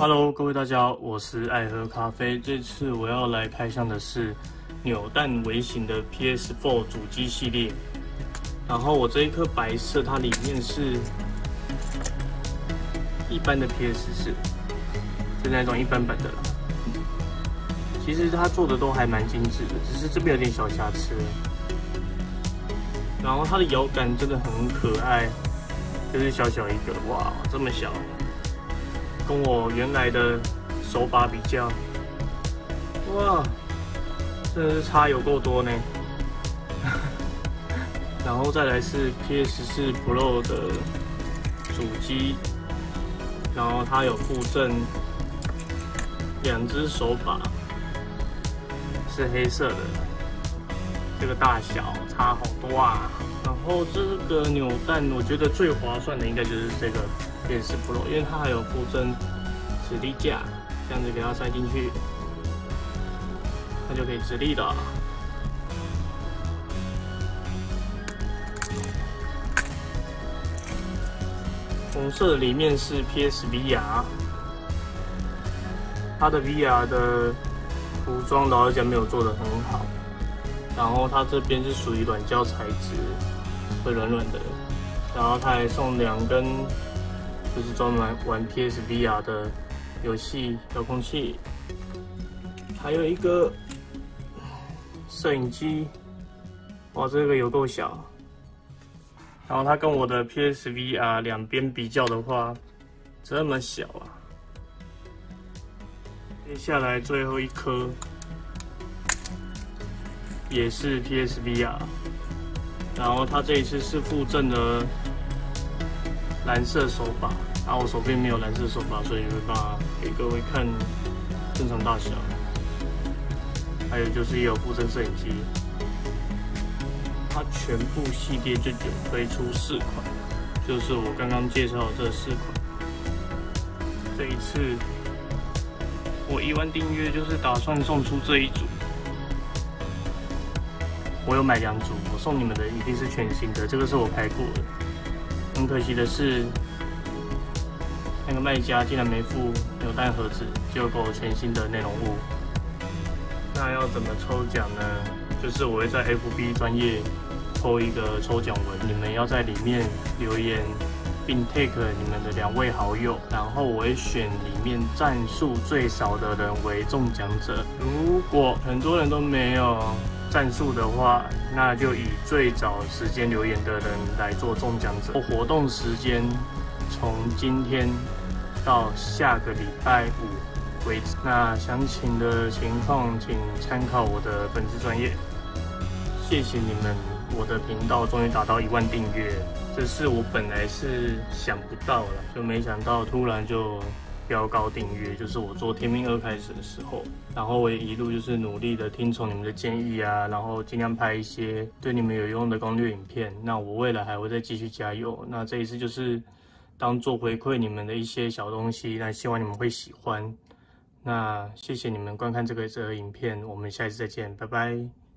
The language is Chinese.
Hello，各位大家好，我是爱喝咖啡。这次我要来开箱的是扭蛋微型的 PS4 主机系列。然后我这一颗白色，它里面是一般的 PS4，是那种一般版的。其实它做的都还蛮精致的，只是这边有点小瑕疵。然后它的摇杆真的很可爱，就是小小一个，哇，这么小。跟我原来的手把比较，哇，真的是差有够多呢。然后再来是 PS4 Pro 的主机，然后它有附赠两只手把，是黑色的，这个大小差好多啊。然后这个扭蛋，我觉得最划算的应该就是这个。电视 Pro，因为它还有附赠直立架，这样子给它塞进去，它就可以直立了。红色里面是 PSVR，它的 VR 的涂装老实讲没有做的很好，然后它这边是属于软胶材质，会软软的，然后它还送两根。就是专门玩 PSVR 的游戏遥控器，还有一个摄影机，哇，这个有够小。然后它跟我的 PSVR 两边比较的话，这么小啊。接下来最后一颗也是 PSVR，然后它这一次是附赠的。蓝色手把，然后，我手边没有蓝色手把，所以没办法给各位看正常大小。还有就是也有附赠摄影机，它全部系列就只推出四款，就是我刚刚介绍的这四款。这一次我一万订阅就是打算送出这一组，我有买两组，我送你们的一定是全新的，这个是我拍过的。很可惜的是，那个卖家竟然没附扭蛋盒子，就给我全新的内容物。那要怎么抽奖呢？就是我会在 FB 专业抽一个抽奖文，你们要在里面留言，并 take 你们的两位好友，然后我会选里面赞数最少的人为中奖者。如果很多人都没有。战术的话，那就以最早时间留言的人来做中奖者。活动时间从今天到下个礼拜五为止。那详情的情况，请参考我的粉丝专业。谢谢你们，我的频道终于达到一万订阅，这是我本来是想不到了，就没想到突然就。标高订阅就是我做天命二开始的时候，然后我也一路就是努力的听从你们的建议啊，然后尽量拍一些对你们有用的攻略影片。那我未来还会再继续加油。那这一次就是当做回馈你们的一些小东西，那希望你们会喜欢。那谢谢你们观看这个这个影片，我们下一次再见，拜拜。